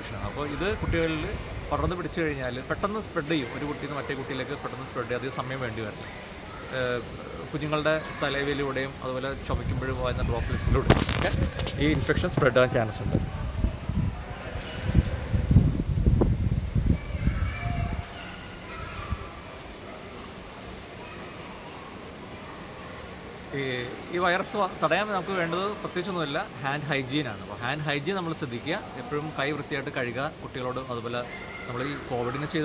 ഇൻഫെക്ഷനാണ് അപ്പോൾ ഇത് കുട്ടികളിൽ പടർന്ന് പിടിച്ചു കഴിഞ്ഞാൽ പെട്ടെന്ന് സ്പ്രെഡ് ചെയ്യും. ഒരു കുട്ടിയിൽ നിന്ന് മറ്റേ കുട്ടിയിലേക്ക് പെട്ടെന്ന് സ്പ്രെഡ് ചെയ്യും. അധികം സമയം വേണ്ടി വരില്ല. കുഞ്ഞുങ്ങളുടെ സലൈവയിലൂടെയും അതുപോലെ ചുമയ്ക്കുമ്പോഴും വരുന്ന ഡ്രോപ്ലെറ്റ്സിലൂടെയും ഒക്കെ ഈ ഇൻഫെക്ഷൻ സ്പ്രെഡ് ആകാൻ ചാൻസ് ഉണ്ട്. ഈ ഈ വൈറസ് തടയാൻ നമുക്ക് വേണ്ടത് പ്രത്യേകിച്ചൊന്നുമില്ല ഹാൻഡ് ഹൈജീനാണ് അപ്പോൾ ഹാൻഡ് ഹൈജീൻ നമ്മൾ ശ്രദ്ധിക്കുക. എപ്പോഴും കൈ വൃത്തിയായിട്ട് കഴുകുക. കുട്ടികളോട് അതുപോലെ നമ്മൾ ഈ കോവിഡിന് ചെയ്ത